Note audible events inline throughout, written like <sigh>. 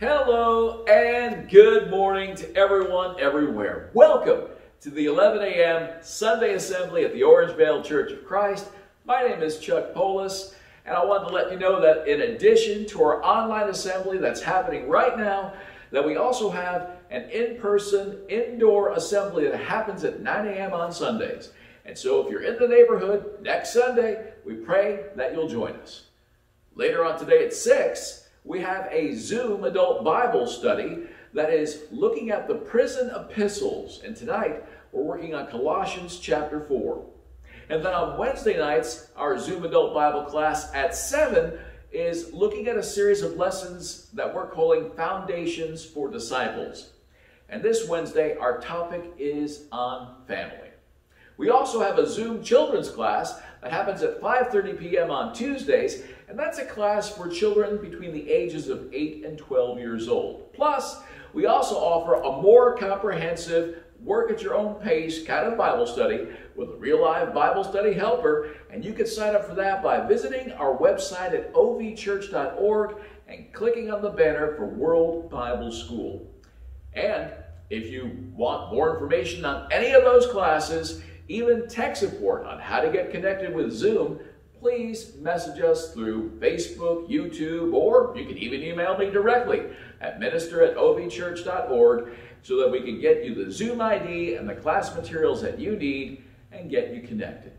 Hello and good morning to everyone everywhere. Welcome to the 11 a.m. Sunday Assembly at the Orangevale Church of Christ. My name is Chuck Polis, and I want to let you know that in addition to our online assembly that's happening right now, that we also have an in-person indoor assembly that happens at 9 a.m. on Sundays. And so if you're in the neighborhood next Sunday, we pray that you'll join us. Later on today at 6, we have a Zoom adult Bible study that is looking at the prison epistles. And tonight, we're working on Colossians chapter 4. And then on Wednesday nights, our Zoom adult Bible class at 7 is looking at a series of lessons that we're calling Foundations for Disciples. And this Wednesday, our topic is on family. We also have a Zoom children's class that happens at 5.30 p.m. on Tuesdays, and that's a class for children between the ages of 8 and 12 years old. Plus, we also offer a more comprehensive, work at your own pace kind of Bible study with a real live Bible study helper, and you can sign up for that by visiting our website at ovchurch.org and clicking on the banner for World Bible School. And if you want more information on any of those classes, even tech support on how to get connected with Zoom, please message us through Facebook, YouTube, or you can even email me directly at minister at ovchurch.org so that we can get you the Zoom ID and the class materials that you need and get you connected.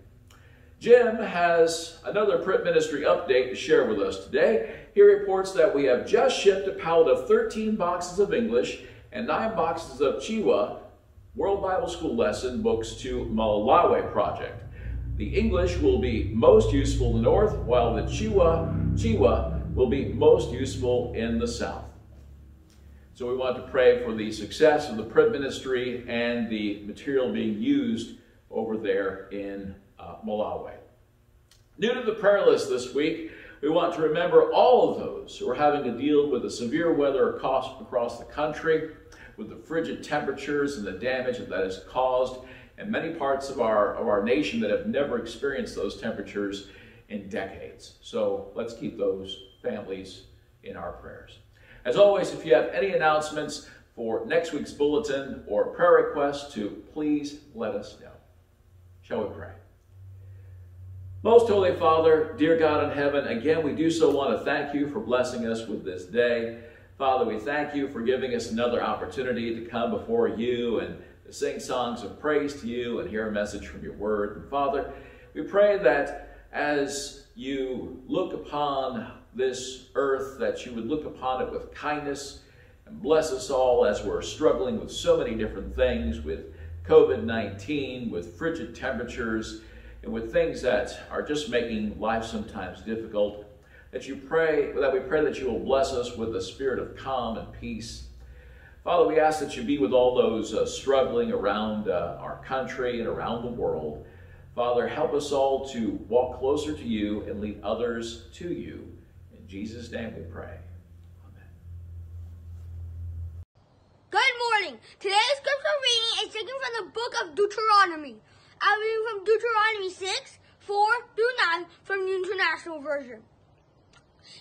Jim has another print ministry update to share with us today. He reports that we have just shipped a pallet of 13 boxes of English and 9 boxes of Chiwa World Bible School lesson books to Malawi Project. The English will be most useful in the north, while the Chiwa, Chiwa will be most useful in the south. So we want to pray for the success of the print ministry and the material being used over there in uh, Malawi. New to the prayer list this week, we want to remember all of those who are having to deal with the severe weather across the country, with the frigid temperatures and the damage that that has caused and many parts of our, of our nation that have never experienced those temperatures in decades. So let's keep those families in our prayers. As always, if you have any announcements for next week's bulletin or prayer requests to please let us know. Shall we pray? Most Holy Father, dear God in heaven, again, we do so want to thank you for blessing us with this day. Father, we thank you for giving us another opportunity to come before you and to sing songs of praise to you and hear a message from your word. And Father, we pray that as you look upon this earth, that you would look upon it with kindness and bless us all as we're struggling with so many different things, with COVID-19, with frigid temperatures, and with things that are just making life sometimes difficult. That you pray, that we pray that you will bless us with a spirit of calm and peace Father, we ask that you be with all those uh, struggling around uh, our country and around the world. Father, help us all to walk closer to you and lead others to you. In Jesus' name we pray. Amen. Good morning. Today's scripture reading is taken from the book of Deuteronomy. I'm reading from Deuteronomy 6, 4 through 9 from the International Version.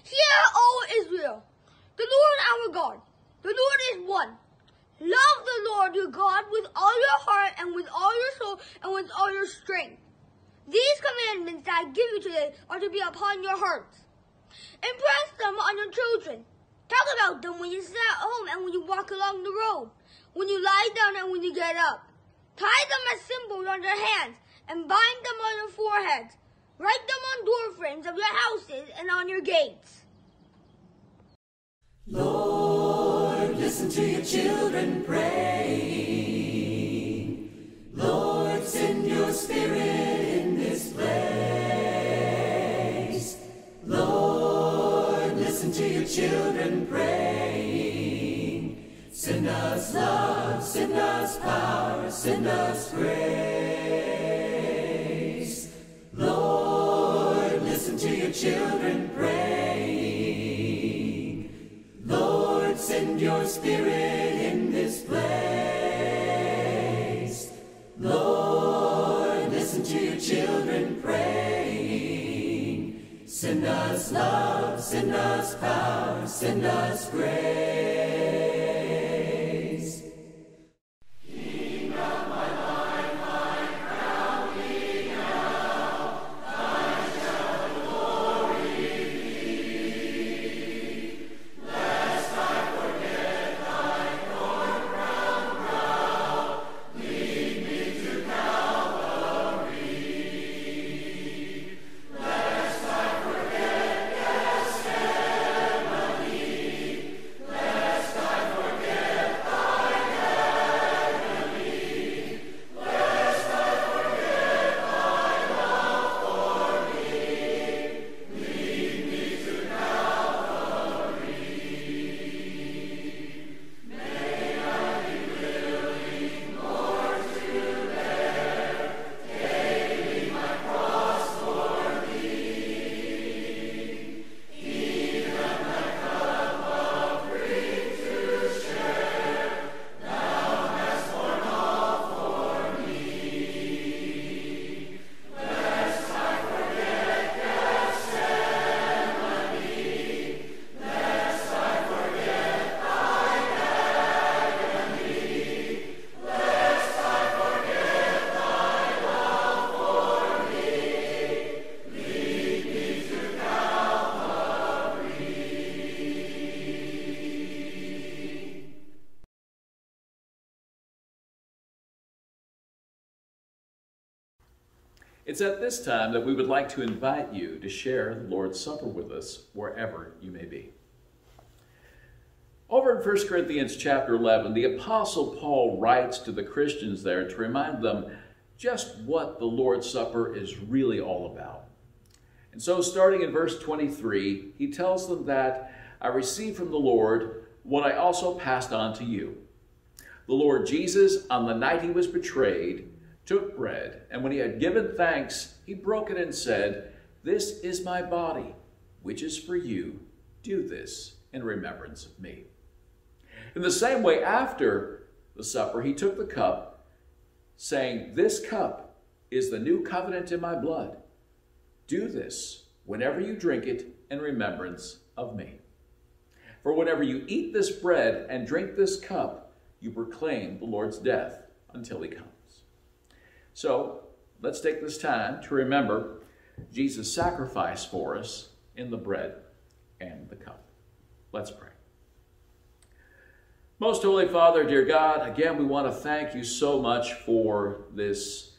Hear, O Israel, the Lord our God the Lord is one. Love the Lord your God with all your heart and with all your soul and with all your strength. These commandments that I give you today are to be upon your hearts. Impress them on your children. Talk about them when you sit at home and when you walk along the road, when you lie down and when you get up. Tie them as symbols on your hands and bind them on your foreheads. Write them on door frames of your houses and on your gates. Lord, children pray. Lord, send your spirit in this place. Lord, listen to your children praying. Send us love, send us power, send us grace. Lord, listen to your children praying. Lord, send your spirit Send us love, send us power, send us grace. It's at this time that we would like to invite you to share the Lord's Supper with us wherever you may be. Over in 1 Corinthians chapter 11, the Apostle Paul writes to the Christians there to remind them just what the Lord's Supper is really all about. And so, starting in verse 23, he tells them that I received from the Lord what I also passed on to you. The Lord Jesus, on the night he was betrayed, took bread, and when he had given thanks, he broke it and said, This is my body, which is for you. Do this in remembrance of me. In the same way, after the supper, he took the cup, saying, This cup is the new covenant in my blood. Do this whenever you drink it in remembrance of me. For whenever you eat this bread and drink this cup, you proclaim the Lord's death until he comes. So let's take this time to remember Jesus' sacrifice for us in the bread and the cup. Let's pray. Most Holy Father, dear God, again, we want to thank you so much for this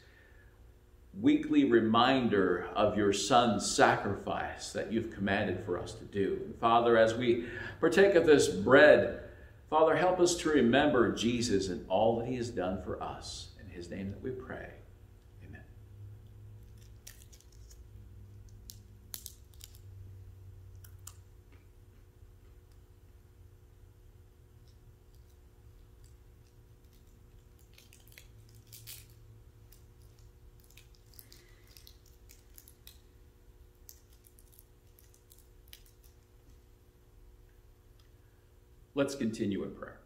weekly reminder of your Son's sacrifice that you've commanded for us to do. And Father, as we partake of this bread, Father, help us to remember Jesus and all that he has done for us. In his name that we pray. Amen. Let's continue in prayer.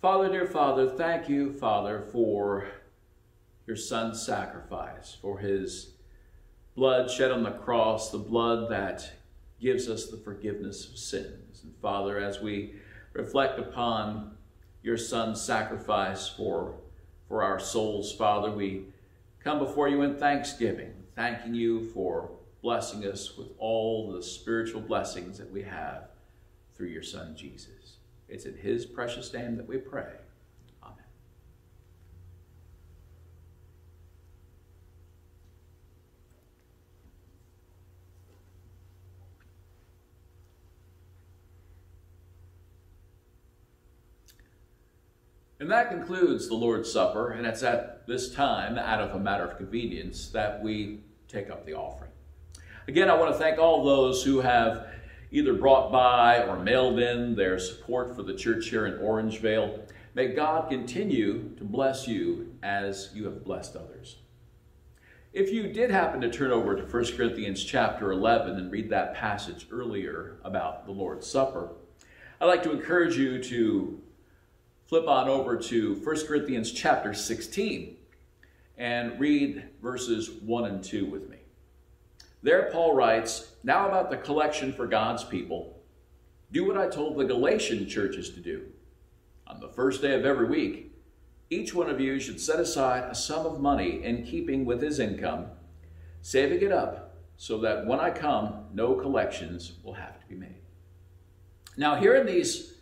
Father, dear Father, thank you, Father, for your Son's sacrifice, for his blood shed on the cross, the blood that gives us the forgiveness of sins. And Father, as we reflect upon your Son's sacrifice for, for our souls, Father, we come before you in thanksgiving, thanking you for blessing us with all the spiritual blessings that we have through your Son, Jesus. It's in his precious name that we pray. Amen. And that concludes the Lord's Supper, and it's at this time, out of a matter of convenience, that we take up the offering. Again, I want to thank all those who have either brought by or mailed in their support for the church here in Orangevale. May God continue to bless you as you have blessed others. If you did happen to turn over to 1 Corinthians chapter 11 and read that passage earlier about the Lord's Supper, I'd like to encourage you to flip on over to 1 Corinthians chapter 16 and read verses 1 and 2 with me. There, Paul writes, Now about the collection for God's people. Do what I told the Galatian churches to do. On the first day of every week, each one of you should set aside a sum of money in keeping with his income, saving it up so that when I come, no collections will have to be made. Now, here in these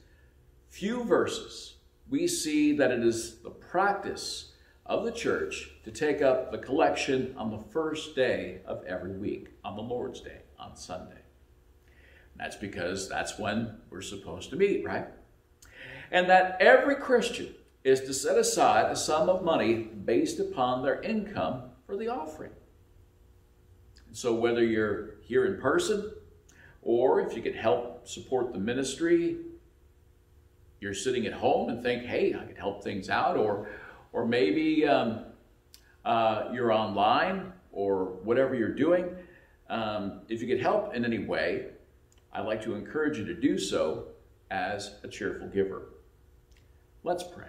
few verses, we see that it is the practice of the church to take up the collection on the first day of every week, on the Lord's Day, on Sunday. That's because that's when we're supposed to meet, right? And that every Christian is to set aside a sum of money based upon their income for the offering. So, whether you're here in person or if you can help support the ministry, you're sitting at home and think, hey, I could help things out, or, or maybe um, uh, you're online or whatever you're doing. Um, if you could help in any way, I'd like to encourage you to do so as a cheerful giver. Let's pray.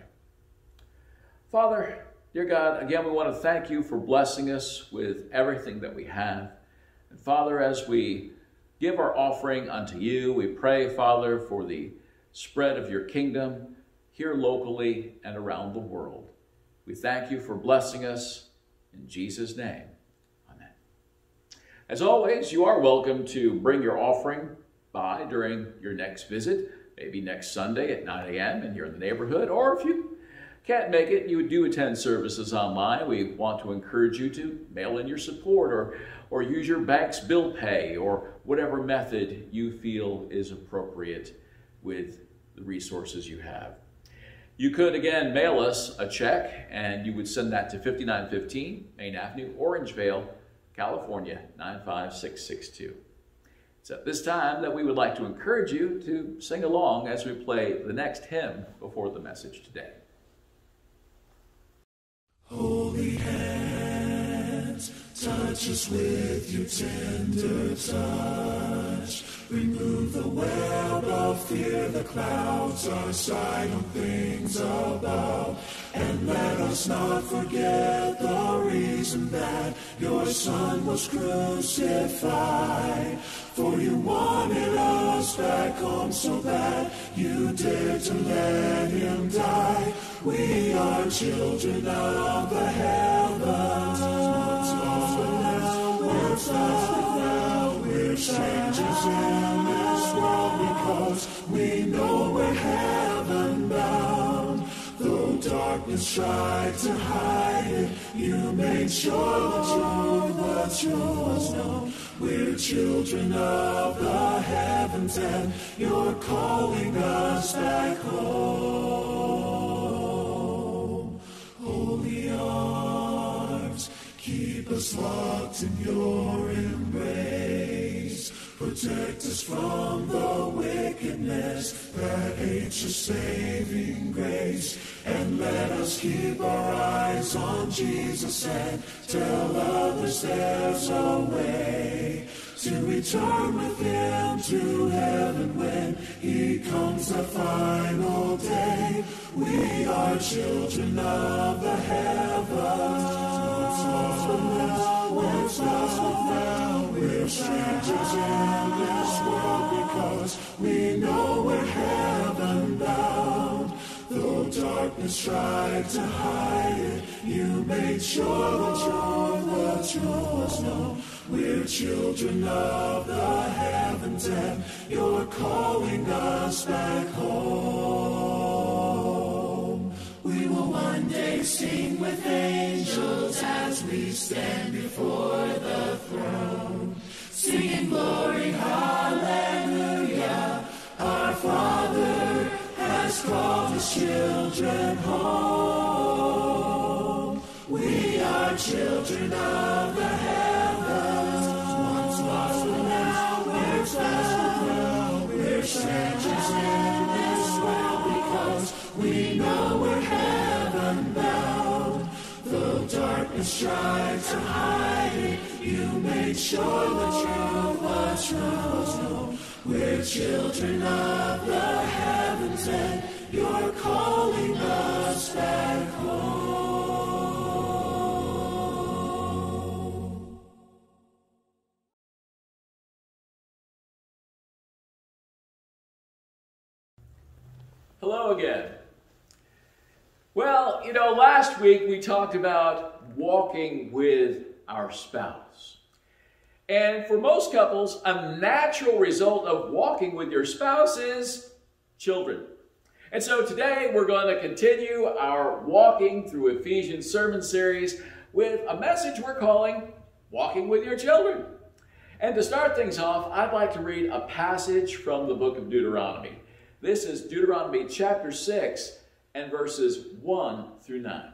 Father, dear God, again, we want to thank you for blessing us with everything that we have. And Father, as we give our offering unto you, we pray, Father, for the spread of your kingdom here locally and around the world. We thank you for blessing us in Jesus' name. Amen. As always, you are welcome to bring your offering by during your next visit, maybe next Sunday at 9 a.m. and you're in the neighborhood, or if you can't make it, you do attend services online. We want to encourage you to mail in your support or, or use your bank's bill pay or whatever method you feel is appropriate with the resources you have. You could again mail us a check and you would send that to 5915 Main Avenue, Orangevale, California 95662. It's at this time that we would like to encourage you to sing along as we play the next hymn before the message today. Holy hands, touch us with your tender touch. Remove the web of fear, the clouds are on things above. And let us not forget the reason that your Son was crucified. For you wanted us back home so that you dared to let him die. We are children of the heavens. Strangers in this world because we know we're heaven bound. Though darkness tried to hide it, you made sure the truth, was known. We're children of the heavens and you're calling us back home. Holy arms, keep us locked in your embrace. Protect us from the wickedness that hates your saving grace. And let us keep our eyes on Jesus and tell others there's a way to return with him to heaven when he comes the final day. We are children of the heavens. We're strangers in this world because we know we're heaven bound. Though darkness tried to hide it, you made sure the truth, the was known. We're children of the heavens and you're calling us back home. We will one day sing with angels as we stand before the throne, singing glory, hallelujah. Our Father has called his children home. We are children of the heavens, and strive to hide it. You made sure the truth was known. We're children of the heavens, and you're calling us back home. Hello again. Well, you know, last week we talked about walking with our spouse. And for most couples, a natural result of walking with your spouse is children. And so today we're going to continue our walking through Ephesians sermon series with a message we're calling Walking with Your Children. And to start things off, I'd like to read a passage from the book of Deuteronomy. This is Deuteronomy chapter 6 and verses 1 through 9.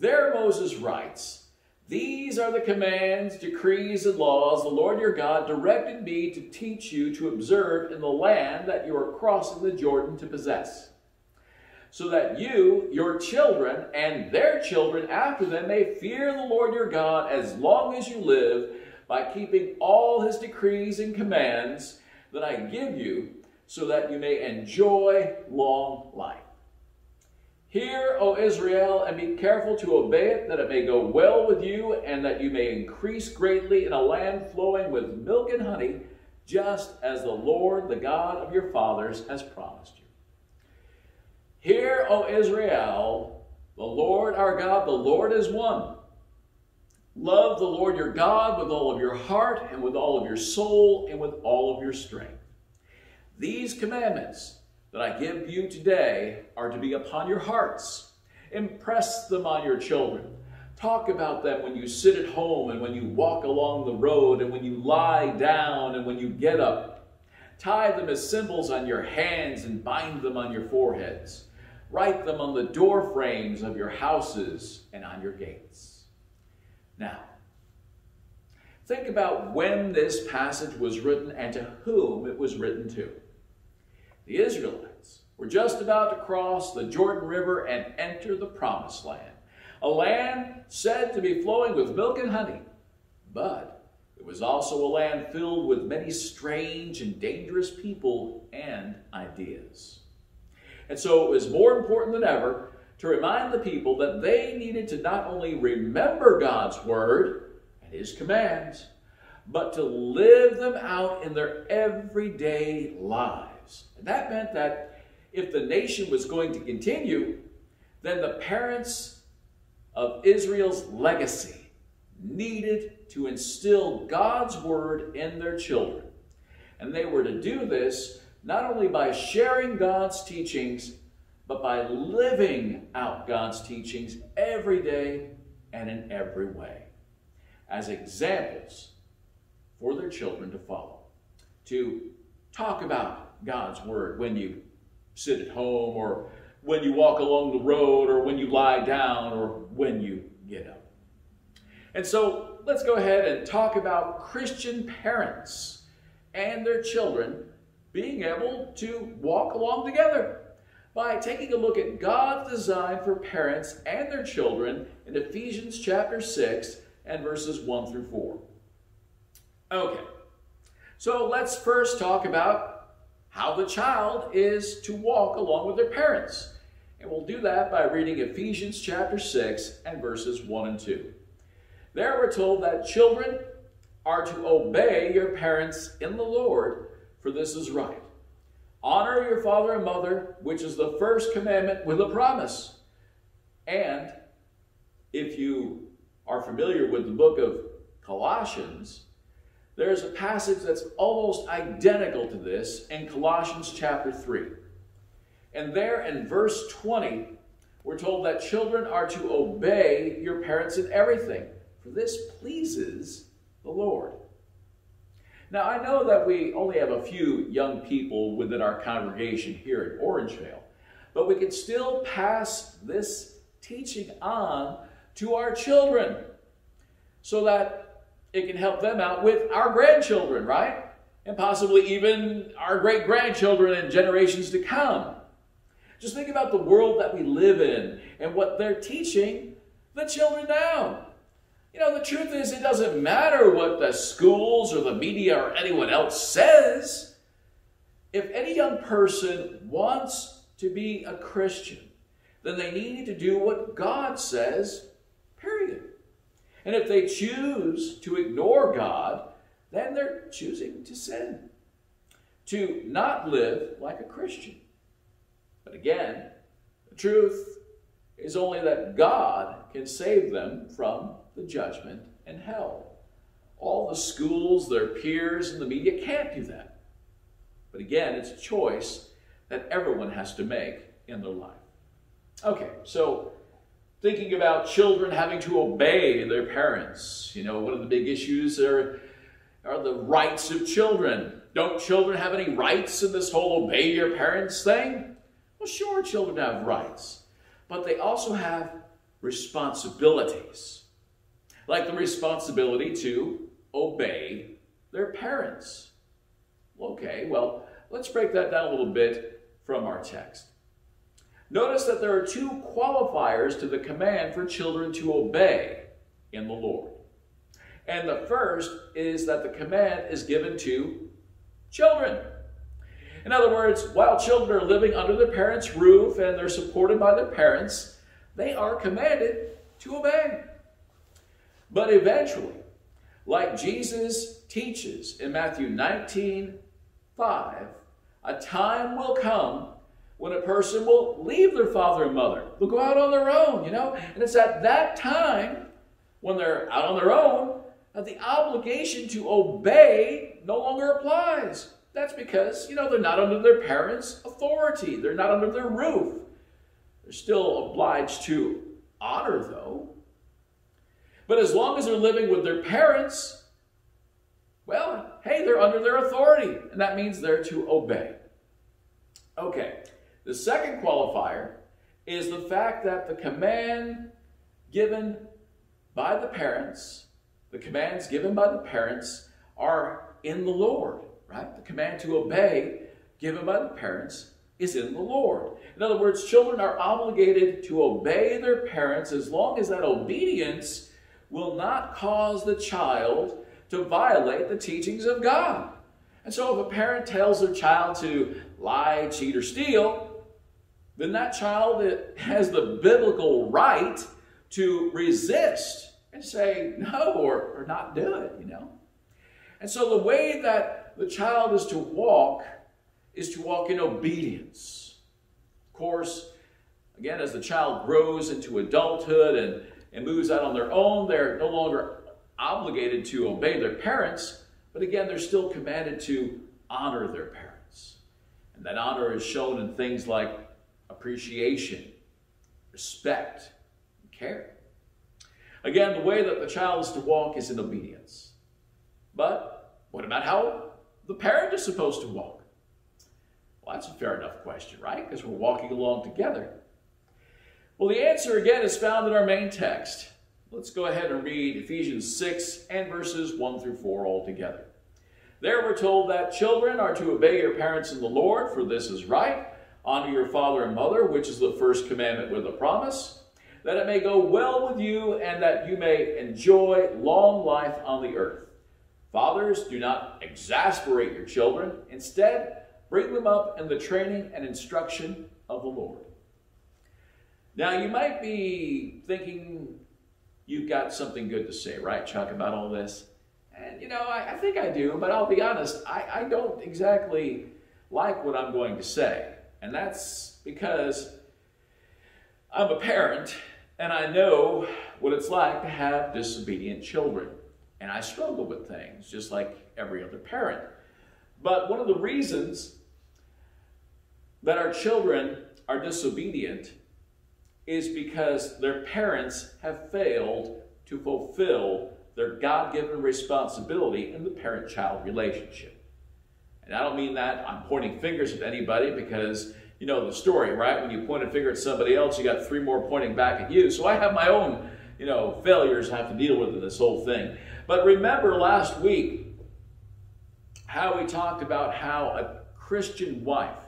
There Moses writes, These are the commands, decrees, and laws the Lord your God directed me to teach you to observe in the land that you are crossing the Jordan to possess, so that you, your children, and their children after them may fear the Lord your God as long as you live by keeping all his decrees and commands that I give you, so that you may enjoy long life. Hear, O Israel, and be careful to obey it, that it may go well with you, and that you may increase greatly in a land flowing with milk and honey, just as the Lord, the God of your fathers, has promised you. Hear, O Israel, the Lord our God, the Lord is one. Love the Lord your God with all of your heart, and with all of your soul, and with all of your strength. These commandments that I give you today are to be upon your hearts. Impress them on your children. Talk about them when you sit at home and when you walk along the road and when you lie down and when you get up. Tie them as symbols on your hands and bind them on your foreheads. Write them on the door frames of your houses and on your gates. Now, think about when this passage was written and to whom it was written to. The Israelites were just about to cross the Jordan River and enter the Promised Land, a land said to be flowing with milk and honey. But it was also a land filled with many strange and dangerous people and ideas. And so it was more important than ever to remind the people that they needed to not only remember God's word and his commands, but to live them out in their everyday lives. And that meant that if the nation was going to continue, then the parents of Israel's legacy needed to instill God's word in their children. And they were to do this not only by sharing God's teachings, but by living out God's teachings every day and in every way as examples for their children to follow. To talk about God's Word when you sit at home or when you walk along the road or when you lie down or when you get up. And so let's go ahead and talk about Christian parents and their children being able to walk along together by taking a look at God's design for parents and their children in Ephesians chapter 6 and verses 1 through 4. Okay, so let's first talk about how the child is to walk along with their parents. And we'll do that by reading Ephesians chapter 6 and verses 1 and 2. There we're told that children are to obey your parents in the Lord, for this is right. Honor your father and mother, which is the first commandment with a promise. And if you are familiar with the book of Colossians, there's a passage that's almost identical to this in Colossians chapter 3. And there in verse 20, we're told that children are to obey your parents in everything, for this pleases the Lord. Now, I know that we only have a few young people within our congregation here at Orangevale, but we can still pass this teaching on to our children so that it can help them out with our grandchildren, right? And possibly even our great grandchildren and generations to come. Just think about the world that we live in and what they're teaching the children now. You know, the truth is, it doesn't matter what the schools or the media or anyone else says. If any young person wants to be a Christian, then they need to do what God says. And if they choose to ignore God, then they're choosing to sin, to not live like a Christian. But again, the truth is only that God can save them from the judgment and hell. All the schools, their peers, and the media can't do that. But again, it's a choice that everyone has to make in their life. Okay, so thinking about children having to obey their parents. You know, one of the big issues are, are the rights of children. Don't children have any rights in this whole obey your parents thing? Well, sure, children have rights, but they also have responsibilities, like the responsibility to obey their parents. Okay, well, let's break that down a little bit from our text. Notice that there are two qualifiers to the command for children to obey in the Lord. And the first is that the command is given to children. In other words, while children are living under their parents' roof and they're supported by their parents, they are commanded to obey. But eventually, like Jesus teaches in Matthew 19 5, a time will come when a person will leave their father and mother. They'll go out on their own, you know? And it's at that time, when they're out on their own, that the obligation to obey no longer applies. That's because, you know, they're not under their parents' authority. They're not under their roof. They're still obliged to honor, though. But as long as they're living with their parents, well, hey, they're under their authority, and that means they're to obey. Okay, the second qualifier is the fact that the command given by the parents, the commands given by the parents are in the Lord, right? The command to obey given by the parents is in the Lord. In other words, children are obligated to obey their parents as long as that obedience will not cause the child to violate the teachings of God. And so if a parent tells their child to lie, cheat, or steal, then that child has the biblical right to resist and say no or, or not do it, you know. And so the way that the child is to walk is to walk in obedience. Of course, again, as the child grows into adulthood and, and moves out on their own, they're no longer obligated to obey their parents, but again, they're still commanded to honor their parents. And that honor is shown in things like appreciation, respect, and care. Again, the way that the child is to walk is in obedience. But what about how the parent is supposed to walk? Well, that's a fair enough question, right? Because we're walking along together. Well, the answer again is found in our main text. Let's go ahead and read Ephesians 6 and verses 1 through 4 all together. There we're told that children are to obey your parents in the Lord, for this is right. Honor your father and mother, which is the first commandment with a promise, that it may go well with you and that you may enjoy long life on the earth. Fathers, do not exasperate your children. Instead, bring them up in the training and instruction of the Lord. Now, you might be thinking you've got something good to say, right, Chuck, about all this? And, you know, I, I think I do, but I'll be honest, I, I don't exactly like what I'm going to say. And that's because I'm a parent and I know what it's like to have disobedient children. And I struggle with things just like every other parent. But one of the reasons that our children are disobedient is because their parents have failed to fulfill their God given responsibility in the parent child relationship. And I don't mean that I'm pointing fingers at anybody because you know the story, right? When you point a finger at somebody else, you got three more pointing back at you. So I have my own, you know, failures I have to deal with in this whole thing. But remember last week how we talked about how a Christian wife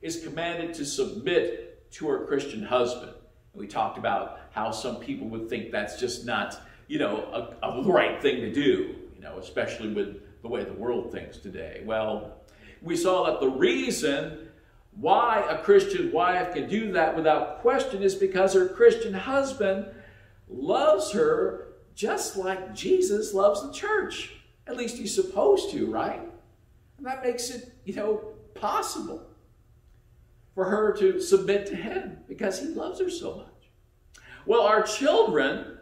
is commanded to submit to her Christian husband. And we talked about how some people would think that's just not, you know, a, a right thing to do, you know, especially with the way the world thinks today. Well, we saw that the reason why a Christian wife can do that without question is because her Christian husband loves her just like Jesus loves the church. At least he's supposed to, right? And that makes it, you know, possible. for her to submit to him because he loves her so much. Well, our children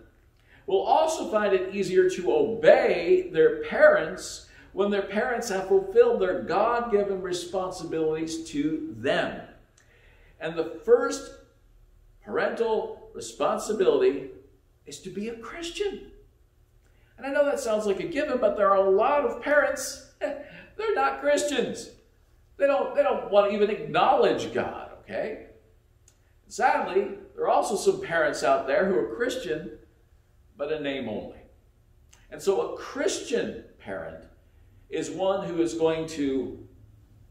will also find it easier to obey their parents when their parents have fulfilled their God given responsibilities to them. And the first parental responsibility is to be a Christian. And I know that sounds like a given, but there are a lot of parents, <laughs> they're not Christians. They don't, they don't want to even acknowledge God, okay? Sadly, there are also some parents out there who are Christian, but a name only. And so a Christian parent is one who is going to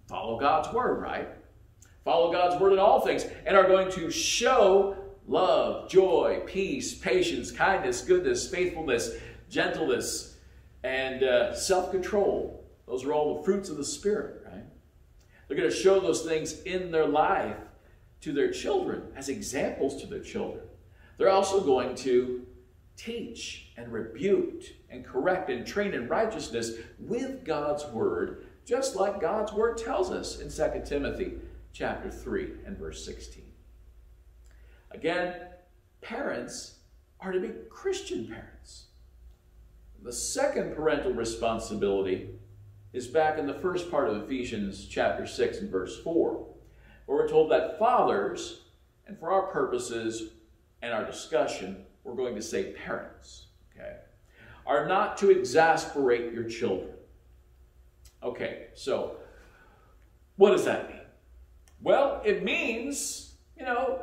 follow God's word, right? Follow God's word in all things and are going to show love, joy, peace, patience, kindness, goodness, faithfulness, gentleness, and uh, self control. Those are all the fruits of the Spirit, right? They're going to show those things in their life to their children as examples to their children. They're also going to teach and rebuke and correct and train in righteousness with God's word, just like God's word tells us in 2 Timothy chapter 3 and verse 16. Again, parents are to be Christian parents. The second parental responsibility is back in the first part of Ephesians chapter 6 and verse 4, where we're told that fathers, and for our purposes and our discussion, we're going to say parents, okay, are not to exasperate your children. Okay, so what does that mean? Well, it means, you know,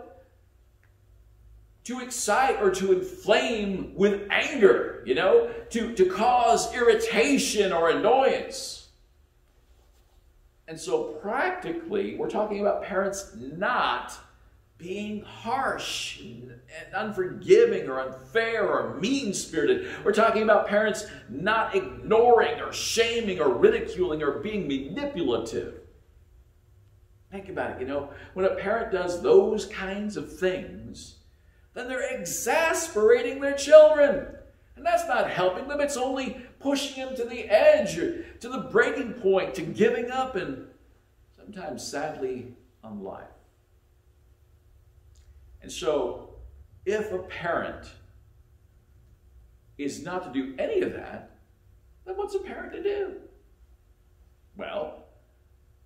to excite or to inflame with anger, you know, to, to cause irritation or annoyance. And so, practically, we're talking about parents not being harsh and unforgiving or unfair or mean spirited. We're talking about parents not ignoring or shaming or ridiculing or being manipulative. Think about it, you know, when a parent does those kinds of things, then they're exasperating their children. And that's not helping them, it's only pushing them to the edge, to the breaking point, to giving up, and sometimes, sadly, on life. And so, if a parent is not to do any of that, then what's a parent to do? Well,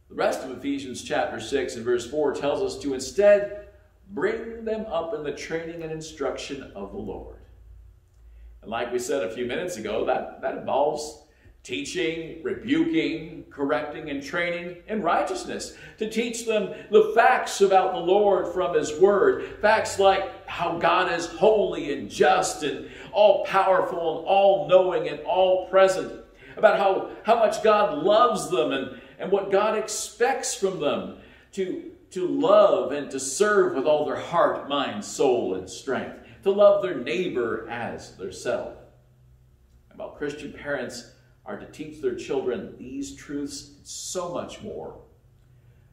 the rest of Ephesians chapter 6 and verse 4 tells us to instead bring them up in the training and instruction of the Lord. And like we said a few minutes ago, that, that involves teaching, rebuking, correcting, and training in righteousness. To teach them the facts about the Lord from His Word. Facts like how God is holy and just and all powerful and all knowing and all present. About how, how much God loves them and, and what God expects from them. To to love and to serve with all their heart, mind, soul, and strength, to love their neighbor as their self. And while Christian parents are to teach their children these truths so much more.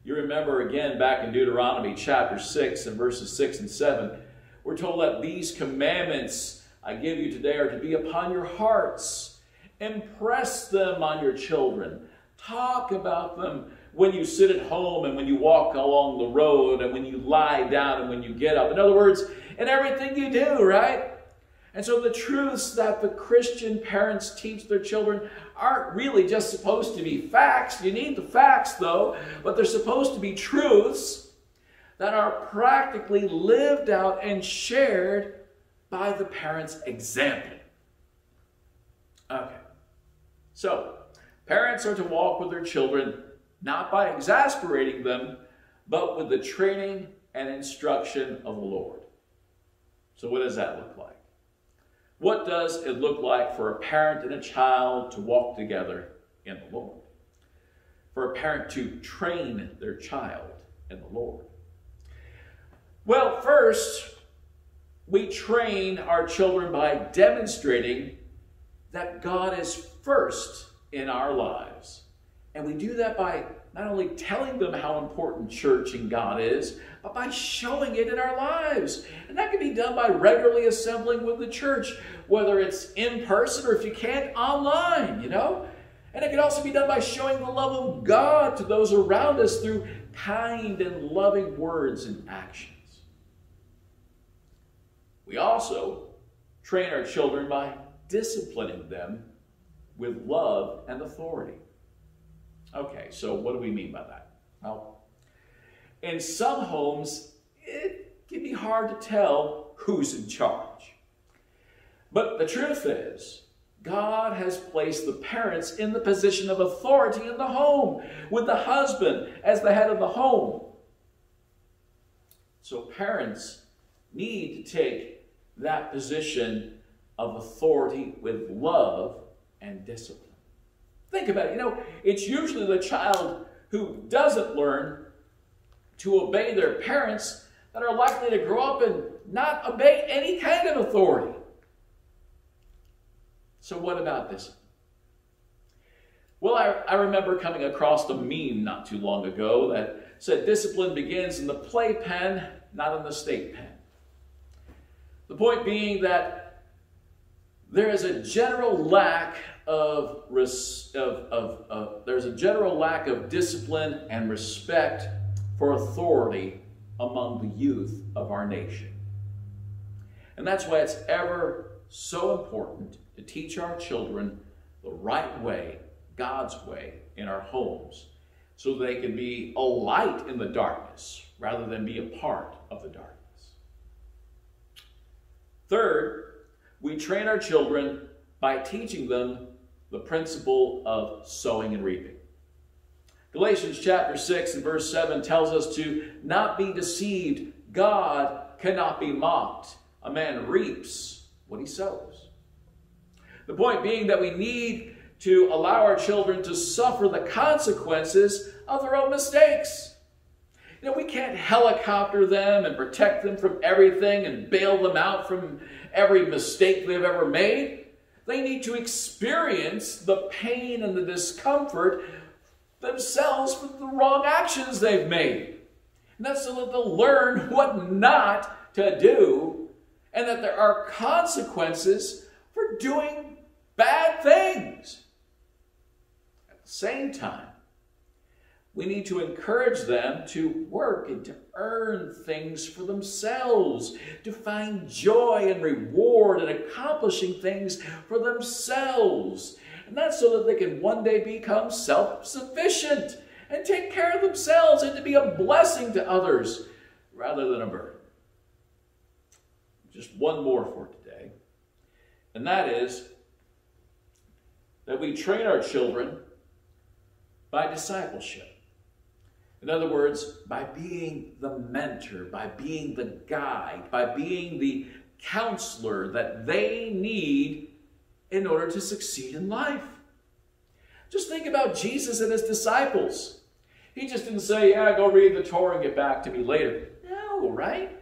You remember again back in Deuteronomy chapter 6 and verses 6 and 7, we're told that these commandments I give you today are to be upon your hearts. Impress them on your children. Talk about them when you sit at home and when you walk along the road and when you lie down and when you get up. In other words, in everything you do, right? And so the truths that the Christian parents teach their children aren't really just supposed to be facts. You need the facts, though, but they're supposed to be truths that are practically lived out and shared by the parent's example. Okay. So, parents are to walk with their children not by exasperating them, but with the training and instruction of the Lord. So, what does that look like? What does it look like for a parent and a child to walk together in the Lord? For a parent to train their child in the Lord? Well, first, we train our children by demonstrating that God is first in our lives and we do that by not only telling them how important church and God is, but by showing it in our lives. And that can be done by regularly assembling with the church, whether it's in person or if you can't, online, you know? And it can also be done by showing the love of God to those around us through kind and loving words and actions. We also train our children by disciplining them with love and authority. Okay, so what do we mean by that? Well, in some homes, it can be hard to tell who's in charge. But the truth is, God has placed the parents in the position of authority in the home, with the husband as the head of the home. So parents need to take that position of authority with love and discipline. Think about it. You know, it's usually the child who doesn't learn to obey their parents that are likely to grow up and not obey any kind of authority. So, what about this? Well, I, I remember coming across a meme not too long ago that said discipline begins in the playpen, not in the state pen. The point being that there is a general lack of, res, of, of, of there's a general lack of discipline and respect for authority among the youth of our nation. And that's why it's ever so important to teach our children the right way, God's way, in our homes, so they can be a light in the darkness rather than be a part of the darkness. Third, we train our children by teaching them the principle of sowing and reaping. Galatians chapter 6 and verse 7 tells us to not be deceived. God cannot be mocked. A man reaps what he sows. The point being that we need to allow our children to suffer the consequences of their own mistakes. You know, we can't helicopter them and protect them from everything and bail them out from every mistake they've ever made. They need to experience the pain and the discomfort themselves for the wrong actions they've made. And that's so that they'll learn <laughs> what not to do and that there are consequences for doing bad things. At the same time, we need to encourage them to work and to earn things for themselves, to find joy and reward in accomplishing things for themselves. And that's so that they can one day become self sufficient and take care of themselves and to be a blessing to others rather than a burden. Just one more for today, and that is that we train our children by discipleship. In other words, by being the mentor, by being the guide, by being the counselor that they need in order to succeed in life. Just think about Jesus and his disciples. He just didn't say, Yeah, go read the Torah and get back to me later. No, right?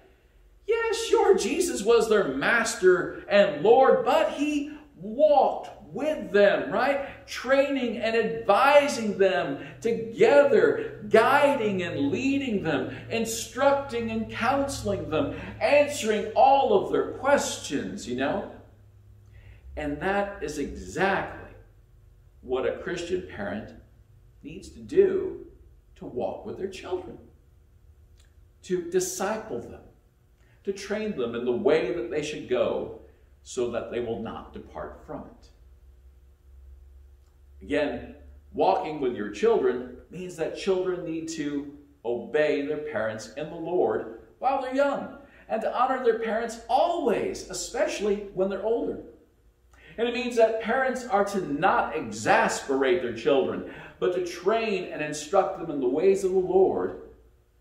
Yeah, sure, Jesus was their master and Lord, but he walked with them, right? Training and advising them together, guiding and leading them, instructing and counseling them, answering all of their questions, you know? And that is exactly what a Christian parent needs to do to walk with their children, to disciple them, to train them in the way that they should go so that they will not depart from it. Again, walking with your children means that children need to obey their parents in the Lord while they're young and to honor their parents always, especially when they're older. And it means that parents are to not exasperate their children, but to train and instruct them in the ways of the Lord,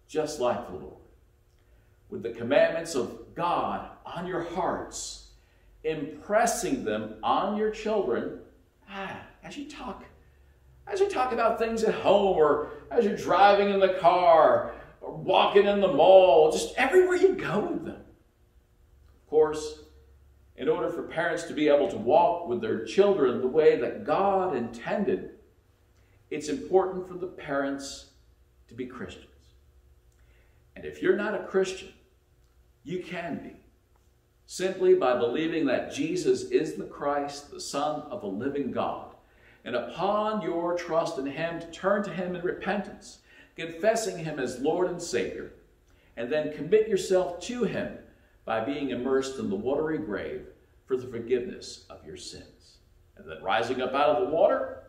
just like the Lord. With the commandments of God on your hearts, impressing them on your children ah, as you talk. As you talk about things at home, or as you're driving in the car, or walking in the mall, just everywhere you go with them. Of course, in order for parents to be able to walk with their children the way that God intended, it's important for the parents to be Christians. And if you're not a Christian, you can be simply by believing that Jesus is the Christ, the Son of a living God, and upon your trust in Him, to turn to Him in repentance, confessing Him as Lord and Savior, and then commit yourself to Him by being immersed in the watery grave for the forgiveness of your sins. And then rising up out of the water,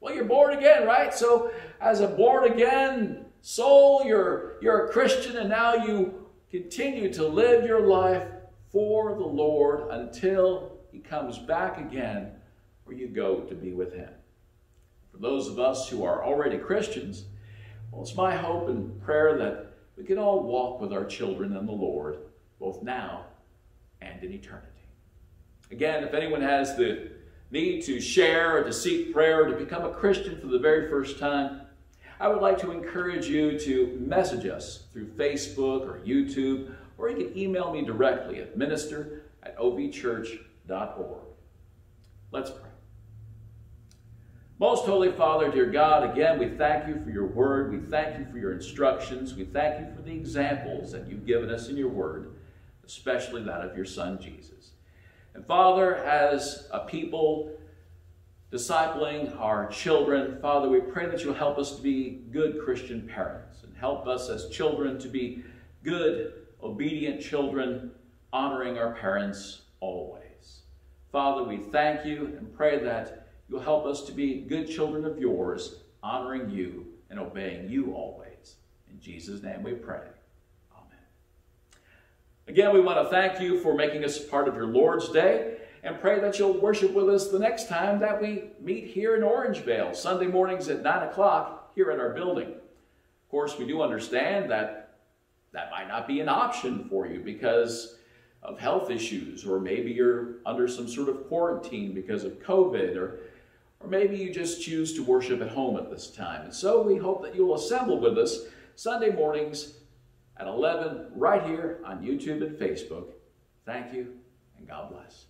well, you're born again, right? So, as a born again soul, you're, you're a Christian, and now you continue to live your life for the Lord until He comes back again, or you go to be with Him. For those of us who are already Christians, well, it's my hope and prayer that we can all walk with our children in the Lord, both now and in eternity. Again, if anyone has the need to share or to seek prayer, or to become a Christian for the very first time, I would like to encourage you to message us through Facebook or YouTube, or you can email me directly at minister at ovchurch.org. Let's pray. Most Holy Father, dear God, again, we thank you for your word. We thank you for your instructions. We thank you for the examples that you've given us in your word, especially that of your Son, Jesus. And Father, as a people discipling our children, Father, we pray that you'll help us to be good Christian parents and help us as children to be good, obedient children, honoring our parents always. Father, we thank you and pray that You'll help us to be good children of yours, honoring you and obeying you always. In Jesus' name we pray. Amen. Again, we want to thank you for making us part of your Lord's Day and pray that you'll worship with us the next time that we meet here in Orangevale, Sunday mornings at 9 o'clock here at our building. Of course, we do understand that that might not be an option for you because of health issues, or maybe you're under some sort of quarantine because of COVID, or or maybe you just choose to worship at home at this time. And so we hope that you'll assemble with us Sunday mornings at 11 right here on YouTube and Facebook. Thank you, and God bless.